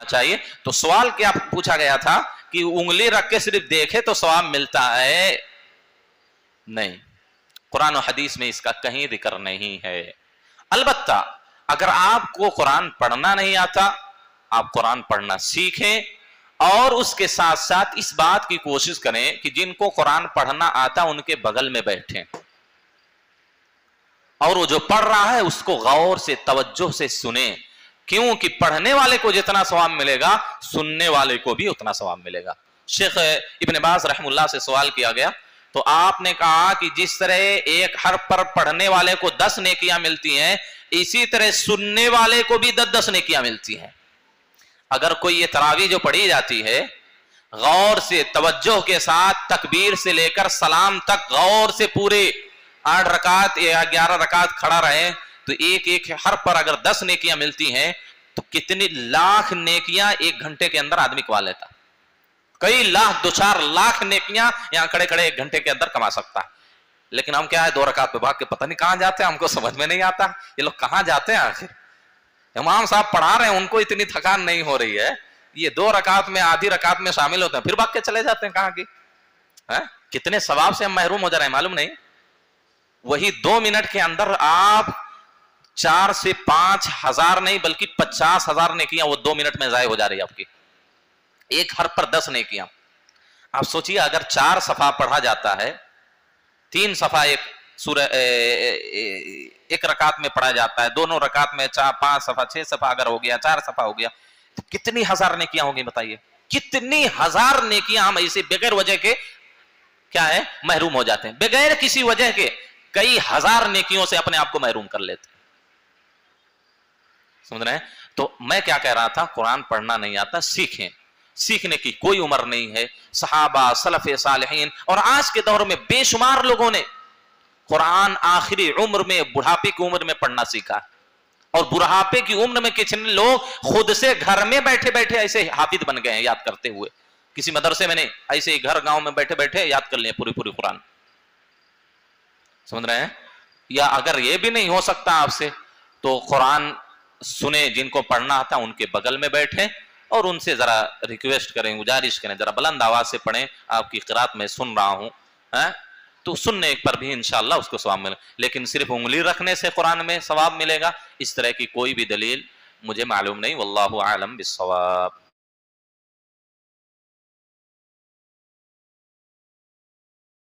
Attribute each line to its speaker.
Speaker 1: चाहिए? तो सवाल क्या पूछा गया था कि उंगली रख के सिर्फ़ देखे तो सवाब मिलता है? नहीं। कुरान और हदीस में इसका कहीं ज़िक्र नहीं है। अलबत्ता, अगर आपको कुरान पढ़ना नहीं आता, आप कुरान पढ़ना सीखें और उसके साथ साथ इस बात की कोशिश करें कि जिनको कुरान पढ़ना आता उनके बगल में बैठें। और वो जो पढ़ रहा है उसको गौर से, तवज्जो से सुने। क्योंकि पढ़ने वाले को जितना सवाब मिलेगा, सुनने वाले को भी उतना सवाब मिलेगा। शेख इबन बाज रहमुल्ला से सवाल किया गया तो आपने कहा कि जिस तरह एक हर पर पढ़ने वाले को दस नेकियाँ मिलती हैं, इसी तरह सुनने वाले को भी दस दस नेकियाँ मिलती हैं। अगर कोई ये तरावी जो पढ़ी जाती है, गौर से, तवज्जो के साथ, तकबीर से लेकर सलाम तक, गौर से पूरे आठ रकात या ग्यारह रकात खड़ा रहे तो एक एक हर पर अगर दस नेकियाँ मिलती हैं तो कितनी लाख नेकियाँ एक घंटे के अंदर आदमी कमा लेता? कई लाख, दो चार लाख नेकियाँ यहाँ खड़े खड़े एक घंटे के अंदर कमा सकता। है लेकिन हम क्या है, दो रकात पे भाग के पता नहीं कहाँ जाते हैं, हमको समझ में नहीं आता। ये लोग कहाँ जाते हैं आखिर? इमाम साहब पढ़ा रहे हैं, उनको इतनी थकान नहीं हो रही है। ये दो रकात में, आधी रकात में शामिल होते हैं, फिर भाग के चले जाते हैं कहाँ की? है? कितने सवाब से हम महरूम हो जा रहे हैं, मालूम नहीं। वही दो मिनट के अंदर आप चार से पाँच हज़ार नहीं, बल्कि पचास हज़ार नेकियाँ वो दो मिनट में जाय हो जा रही है आपकी। एक हर पर दस नेकियाँ। आप सोचिए, अगर चार सफ़ा पढ़ा जाता है, तीन सफ़ा एक सूर्य एक रकात में पढ़ा जाता है, दोनों रकात में चार, पाँच सफ़ा, छह सफ़ा अगर हो गया, चार सफ़ा हो गया तो कितनी हज़ार नेकियाँ होंगी बताइए? कितनी हज़ार नेकियाँ हम ऐसे बगैर वजह के, क्या है, महरूम हो जाते हैं। बगैर किसी वजह के, कई हज़ार नेकियों से अपने आप को महरूम कर लेते समझ रहे हैं? तो मैं क्या कह रहा था? कुरान पढ़ना नहीं आता, सीखें। सीखने की कोई उम्र नहीं है। सहाबा, सलफ सालहीन, और आज के दौर में बेशुमार लोगों ने कुरान आखिरी उम्र में, बुढ़ापे की उम्र में पढ़ना सीखा। और बुढ़ापे की उम्र में कितने लोग खुद से घर में बैठे बैठे ऐसे हाफिज बन गए हैं, याद करते हुए। किसी मदरसे में नहीं, ऐसे ही घर गाँव में बैठे बैठे याद कर लिए पूरी पूरी कुरान। समझ रहे हैं? या अगर ये भी नहीं हो सकता आपसे तो कुरान सुने, जिनको पढ़ना आता उनके बगल में बैठे और उनसे जरा रिक्वेस्ट करें, गुजारिश करें, जरा बुलंद आवाज़ से पढ़ें, आपकी किरात में सुन रहा हूँ तो सुनने पर भी इंशाला उसको स्वाब मिले। लेकिन सिर्फ़ उंगली रखने से कुरान में स्वाब मिलेगा, इस तरह की कोई भी दलील मुझे मालूम नहीं वल्लाम आलम